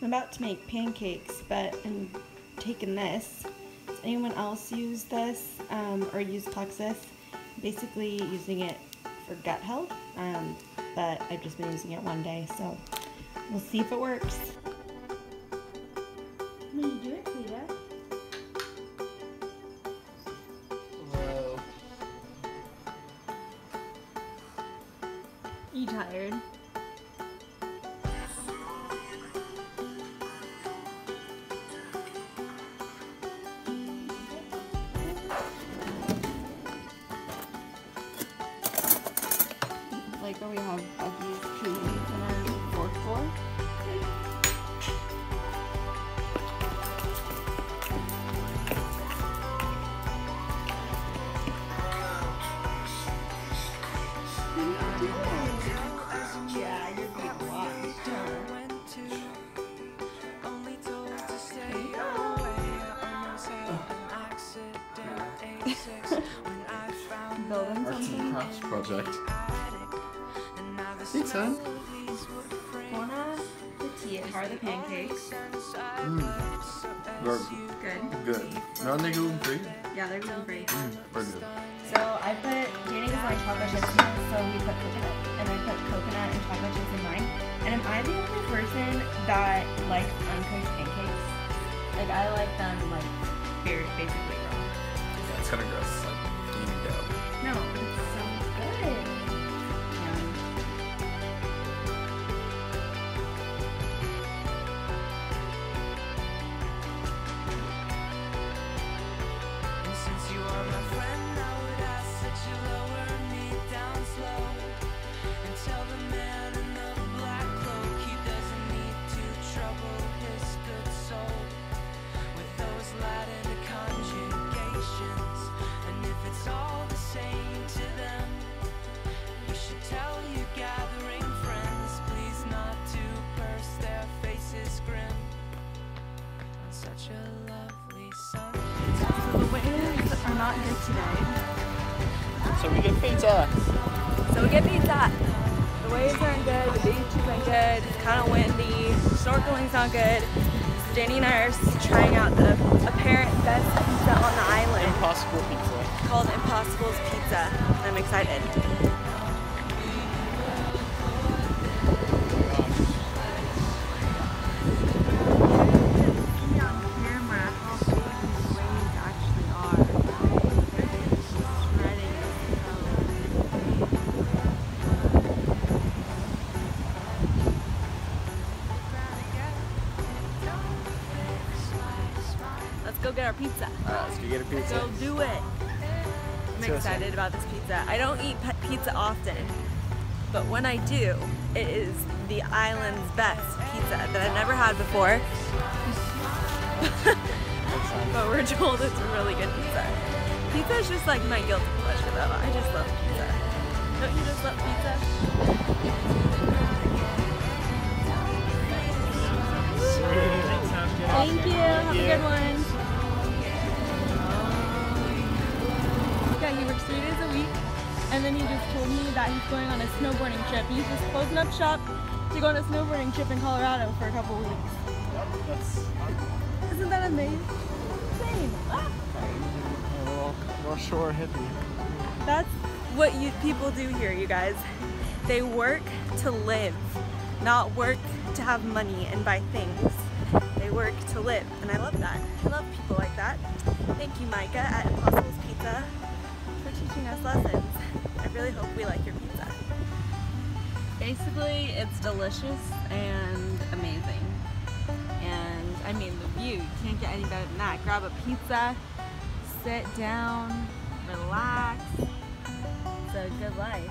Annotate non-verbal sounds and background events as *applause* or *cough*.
I'm about to make pancakes, but I'm taking this. Does anyone else use this um, or use Plexus? Basically using it for gut health, um, but I've just been using it one day, so we'll see if it works. What are you doing, Cleta? Hello. You tired? Like we have Bucky's trees on our fourth floor. Yeah, you're being watched. Building Arts and something. crafts project. Pizza. Wanna petite. How are the pancakes? Mm. They're Good. good. No, they gluten free. Yeah, they're gluten free. Mm, very good. So I put Danny doesn't like chocolate chips, so we put coconut, and I put coconut and chocolate chips in mine. And am I the only person that likes uncooked pancakes? Like I like them like very basically raw. Yeah, it's kind of gross. Not here today. So we get pizza. So we get pizza. The waves aren't good, the beach isn't good, it's kind of windy, snorkeling's not good. So Danny and I are trying out the apparent best pizza on the island Impossible pizza. called Impossible's Pizza. I'm excited. Pizza. Uh, Alright, let's go get a pizza. Go do it. I'm Seriously. excited about this pizza. I don't eat pizza often, but when I do, it is the island's best pizza that I've never had before. *laughs* but we're told it's really good pizza. Pizza is just like my guilty pleasure though. I just love pizza. Don't you just love pizza? Thank you. Have a good one. And then he just told me that he's going on a snowboarding trip. He's just closing up shop to go on a snowboarding trip in Colorado for a couple weeks. Isn't that amazing? Insane. Ah, A little North Shore hippie. That's what you people do here, you guys. They work to live, not work to have money and buy things. They work to live, and I love that. I love people like that. Thank you, Micah at Impossible's Basically, it's delicious and amazing. And I mean, the view, you can't get any better than that. Grab a pizza, sit down, relax. It's a good life.